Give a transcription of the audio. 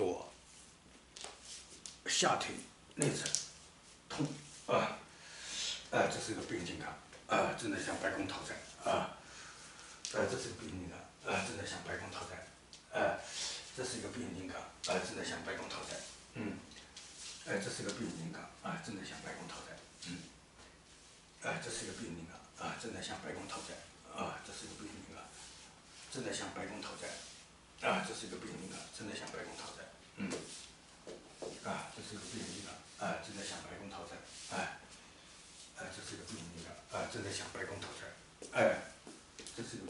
左下腿内侧痛啊，啊，这是一个病情啊，啊，正在向白宫讨债啊，啊，这是个病情啊，啊，正在向白宫讨债，啊，这是一个病情啊，啊，正在向白宫讨债，嗯，哎，这是个病情啊，啊，正在向白宫讨债，嗯，哎，这是一个病情啊，啊，正在向白宫讨债，啊，这是一个病情啊，正在向白宫讨债，啊，这是一个病情啊，正在向白宫讨债，嗯。啊，这是一个病人啊，啊，正在向白宫讨债，哎，哎，这是一个病人啊，啊，正在向白宫讨债，哎，这是一个